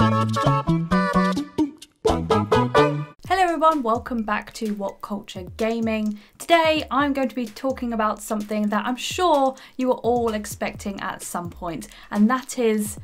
Hello everyone, welcome back to WhatCulture Gaming. Today I'm going to be talking about something that I'm sure you are all expecting at some point, and that is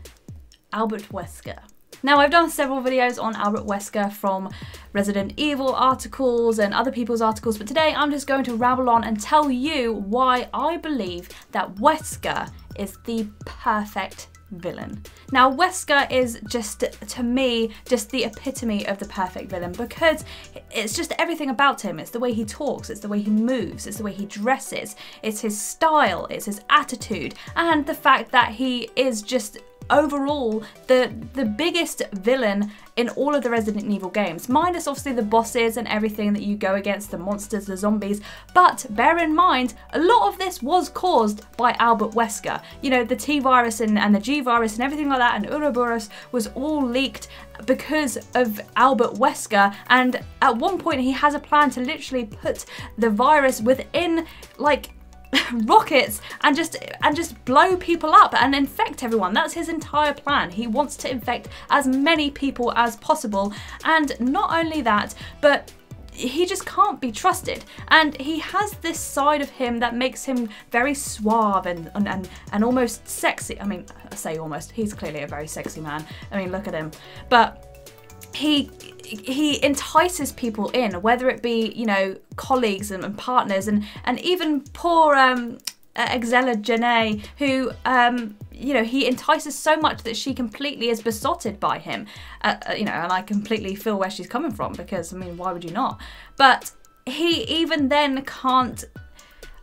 Albert Wesker. Now, I've done several videos on Albert Wesker from Resident Evil articles and other people's articles, but today I'm just going to rabble on and tell you why I believe that Wesker is the perfect villain. Now, Wesker is just, to me, just the epitome of the perfect villain because it's just everything about him. It's the way he talks, it's the way he moves, it's the way he dresses, it's his style, it's his attitude, and the fact that he is just overall the the biggest villain in all of the Resident Evil games, minus obviously the bosses and everything that you go against, the monsters, the zombies. But bear in mind, a lot of this was caused by Albert Wesker. You know, the T virus and, and the G virus and everything like that, and Ouroboros was all leaked because of Albert Wesker. And at one point, he has a plan to literally put the virus within like rockets and just and just blow people up and infect everyone. That's his entire plan. He wants to infect as many people as possible. And not only that, but he just can't be trusted. And he has this side of him that makes him very suave and, and, and, and almost sexy. I mean, I say almost, he's clearly a very sexy man. I mean, look at him. But he he entices people in, whether it be you know colleagues and, and partners, and and even poor um, uh, Excella Gionne, who um, you know he entices so much that she completely is besotted by him. Uh, uh, you know, and I completely feel where she's coming from because I mean, why would you not? But he even then can't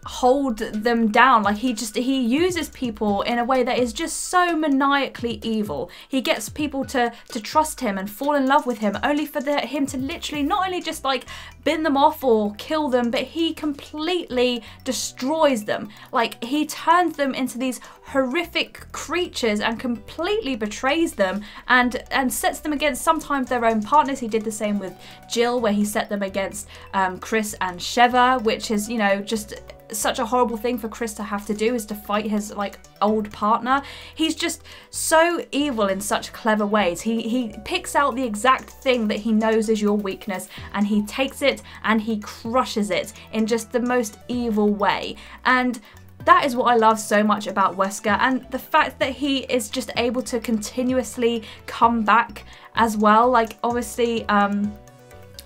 hold them down. Like he just he uses people in a way that is just so maniacally evil. He gets people to to trust him and fall in love with him only for the, him to literally not only just like bin them off or kill them but he completely destroys them. Like he turns them into these horrific creatures and completely betrays them and and sets them against sometimes their own partners. He did the same with Jill where he set them against um, Chris and Sheva which is you know just such a horrible thing for Chris to have to do is to fight his like old partner. He's just so evil in such clever ways. He he picks out the exact thing that he knows is your weakness and he takes it and he crushes it in just the most evil way. And that is what I love so much about Wesker and the fact that he is just able to continuously come back as well. Like obviously um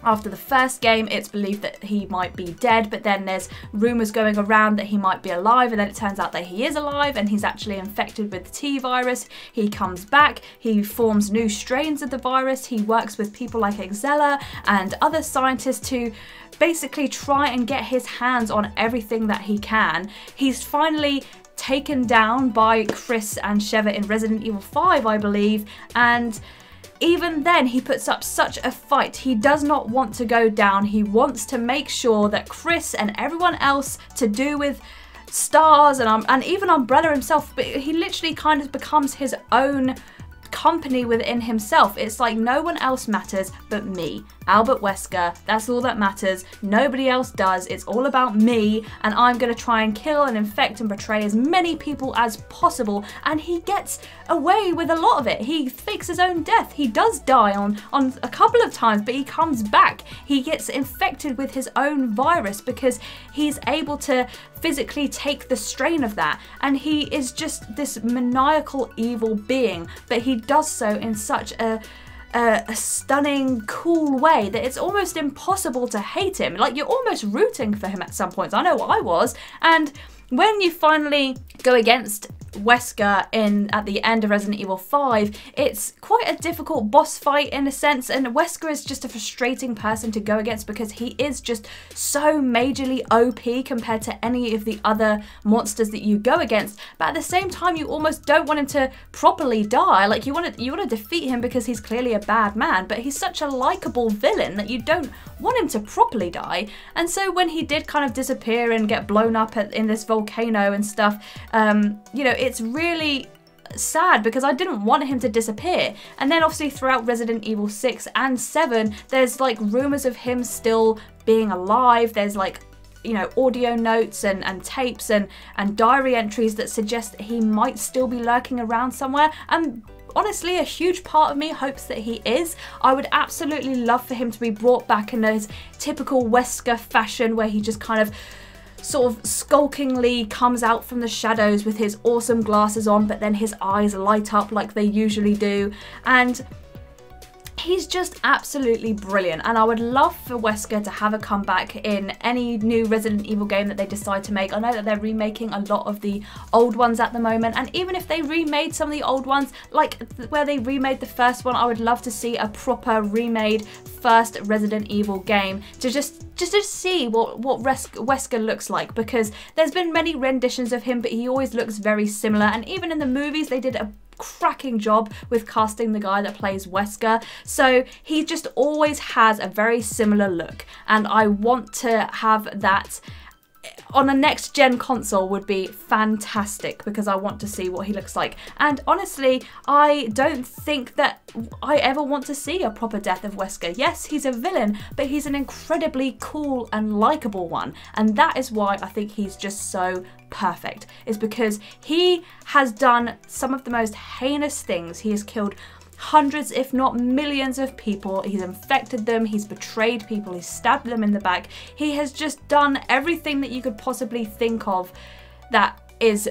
after the first game, it's believed that he might be dead, but then there's rumours going around that he might be alive, and then it turns out that he is alive and he's actually infected with the T virus. He comes back, he forms new strains of the virus, he works with people like Excella and other scientists to basically try and get his hands on everything that he can. He's finally taken down by Chris and Sheva in Resident Evil 5, I believe, and even then, he puts up such a fight. He does not want to go down. He wants to make sure that Chris and everyone else to do with S.T.A.R.S. and um, and even Umbrella himself, he literally kind of becomes his own company within himself. It's like no one else matters but me, Albert Wesker. That's all that matters. Nobody else does. It's all about me, and I'm going to try and kill and infect and betray as many people as possible. And he gets away with a lot of it. He fakes his own death. He does die on, on a couple of times, but he comes back. He gets infected with his own virus because he's able to physically take the strain of that. And he is just this maniacal evil being, but he does so in such a a, a, stunning, cool way that it's almost impossible to hate him. Like you're almost rooting for him at some points. I know what I was. And when you finally go against Wesker in at the end of Resident Evil 5, it's quite a difficult boss fight in a sense, and Wesker is just a frustrating person to go against because he is just so majorly OP compared to any of the other monsters that you go against. But at the same time, you almost don't want him to properly die. Like you want to you want to defeat him because he's clearly a bad man, but he's such a likable villain that you don't want him to properly die. And so when he did kind of disappear and get blown up at, in this volcano and stuff, um, you know, it's really sad because I didn't want him to disappear. And then obviously throughout Resident Evil 6 and 7, there's like rumors of him still being alive. There's like you know audio notes and, and tapes and and diary entries that suggest that he might still be lurking around somewhere and honestly, a huge part of me hopes that he is. I would absolutely love for him to be brought back in his typical Wesker fashion where he just kind of sort of skulkingly comes out from the shadows with his awesome glasses on, but then his eyes light up like they usually do. And he's just absolutely brilliant and I would love for Wesker to have a comeback in any new Resident Evil game that they decide to make. I know that they're remaking a lot of the old ones at the moment and even if they remade some of the old ones like where they remade the first one I would love to see a proper remade first Resident Evil game to just just to see what what Wesker looks like because there's been many renditions of him but he always looks very similar and even in the movies they did a cracking job with casting the guy that plays Wesker. So he just always has a very similar look and I want to have that on a next gen console would be fantastic because I want to see what he looks like. And honestly, I don't think that I ever want to see a proper death of Wesker. Yes, he's a villain, but he's an incredibly cool and likable one. And that is why I think he's just so perfect, is because he has done some of the most heinous things. He has killed hundreds, if not millions of people. He's infected them, he's betrayed people, he's stabbed them in the back. He has just done everything that you could possibly think of that is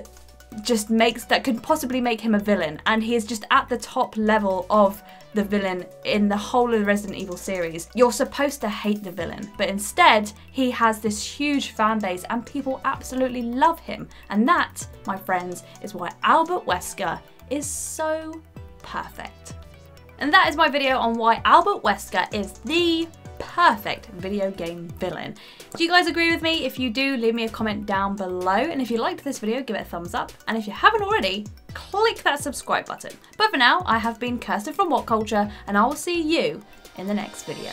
just makes that could possibly make him a villain and he is just at the top level of the villain in the whole of the Resident Evil series. You're supposed to hate the villain, but instead he has this huge fan base and people absolutely love him. And that, my friends, is why Albert Wesker is so perfect. And that is my video on why Albert Wesker is the perfect video game villain. Do you guys agree with me? If you do, leave me a comment down below. And if you liked this video, give it a thumbs up. And if you haven't already, click that subscribe button. But for now, I have been Kirsten from WhatCulture, and I will see you in the next video.